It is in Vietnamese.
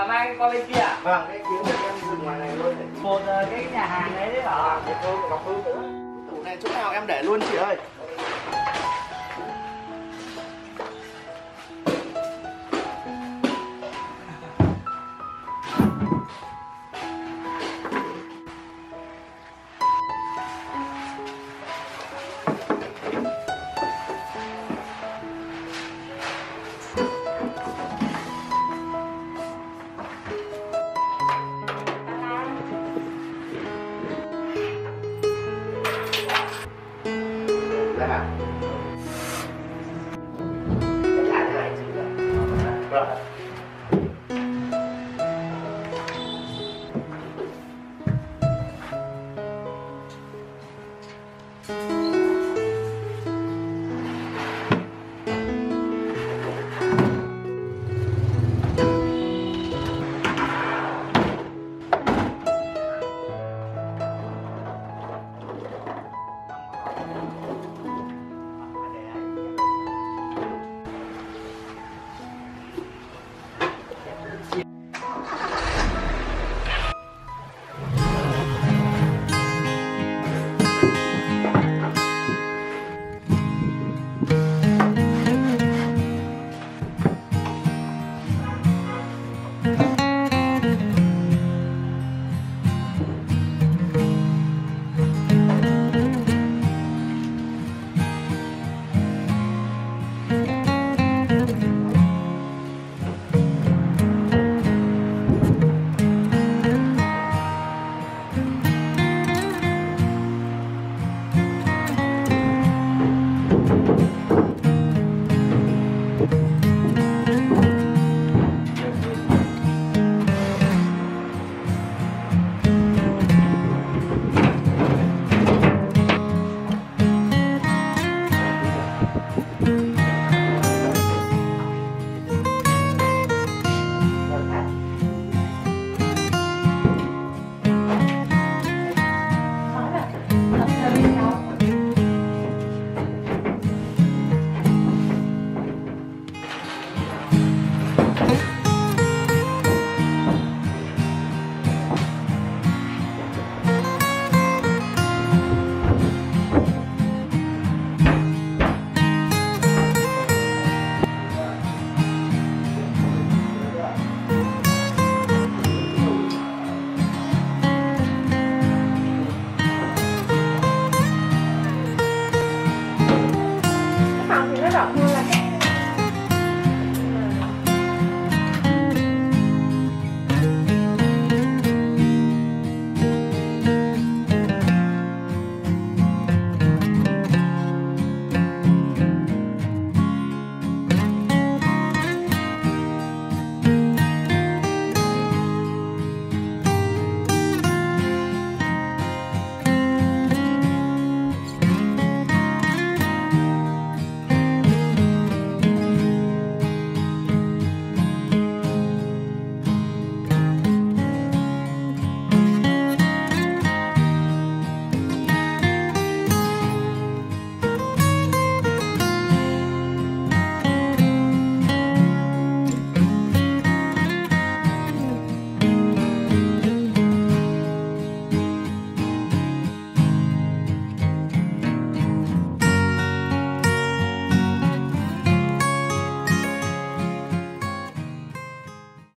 là mang qua bên kia à? vâng cái kiếm của em dùng ngoài này luôn. Một ờ, cái nhà hàng đấy đấy hả cái cô ngọc hương nữa tủ này chỗ nào em để luôn chị ơi 什么